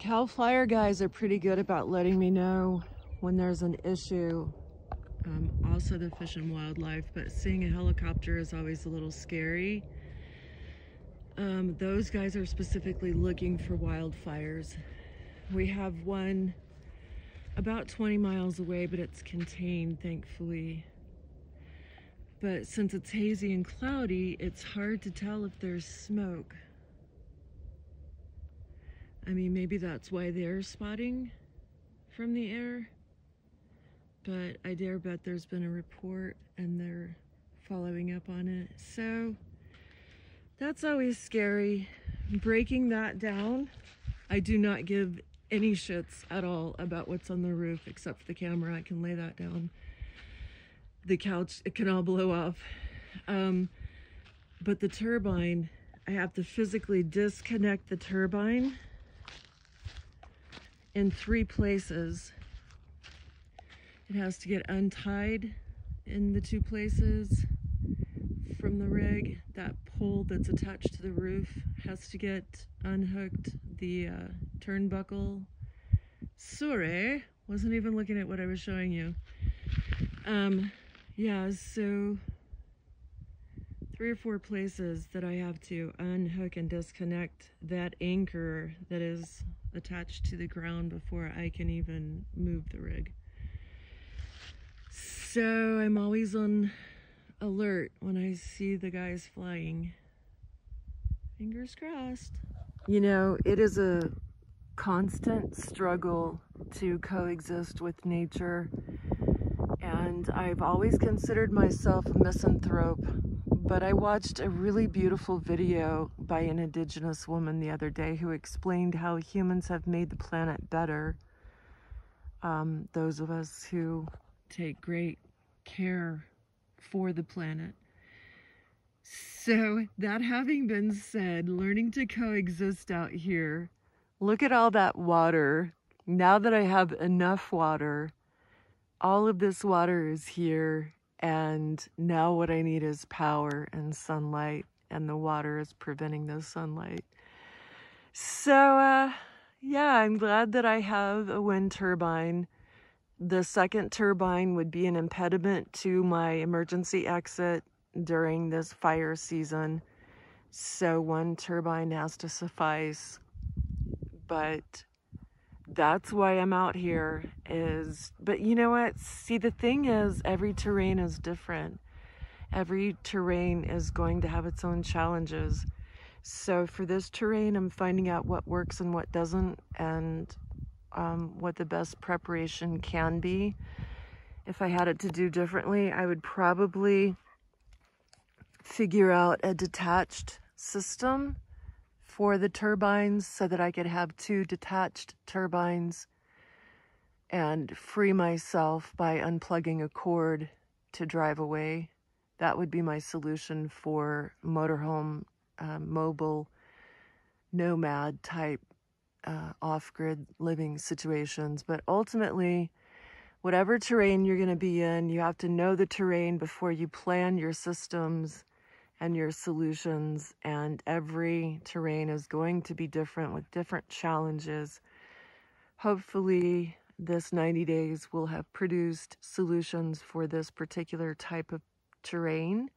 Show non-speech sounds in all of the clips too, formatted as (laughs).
Cal Fire guys are pretty good about letting me know when there's an issue. Um, also the Fish and Wildlife, but seeing a helicopter is always a little scary. Um, those guys are specifically looking for wildfires. We have one about 20 miles away, but it's contained, thankfully. But since it's hazy and cloudy, it's hard to tell if there's smoke. I mean, maybe that's why they're spotting from the air. But I dare bet there's been a report and they're following up on it. So that's always scary. Breaking that down, I do not give any shits at all about what's on the roof except for the camera. I can lay that down. The couch, it can all blow off. Um, but the turbine, I have to physically disconnect the turbine in three places. It has to get untied in the two places from the rig. That pole that's attached to the roof has to get unhooked. The uh, turnbuckle. Sorry, wasn't even looking at what I was showing you. Um, yeah, so three or four places that I have to unhook and disconnect that anchor that is attached to the ground before I can even move the rig. So I'm always on alert when I see the guys flying. Fingers crossed. You know, it is a constant struggle to coexist with nature. And I've always considered myself a misanthrope but I watched a really beautiful video by an indigenous woman the other day who explained how humans have made the planet better. Um, those of us who take great care for the planet. So, that having been said, learning to coexist out here, look at all that water. Now that I have enough water, all of this water is here and now what I need is power and sunlight, and the water is preventing the sunlight. So, uh, yeah, I'm glad that I have a wind turbine. The second turbine would be an impediment to my emergency exit during this fire season. So, one turbine has to suffice. But that's why I'm out here is but you know what? See the thing is every terrain is different. Every terrain is going to have its own challenges. So for this terrain I'm finding out what works and what doesn't and um, what the best preparation can be. If I had it to do differently I would probably figure out a detached system for the turbines so that I could have two detached turbines and free myself by unplugging a cord to drive away. That would be my solution for motorhome, uh, mobile, nomad type uh, off grid living situations. But ultimately, whatever terrain you're going to be in, you have to know the terrain before you plan your systems and your solutions. And every terrain is going to be different with different challenges. Hopefully, this 90 days will have produced solutions for this particular type of terrain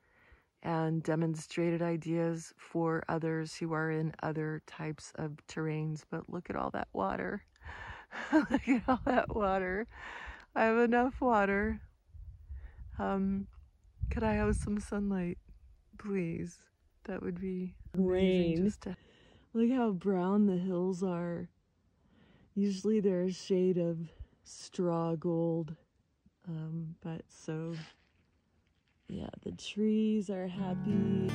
and demonstrated ideas for others who are in other types of terrains. But look at all that water. (laughs) look at all that water. I have enough water. Um, could I have some sunlight? Please. That would be rain. Just to, look how brown the hills are. Usually they're a shade of straw gold. Um, but so, yeah, the trees are happy.